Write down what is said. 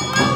Oh!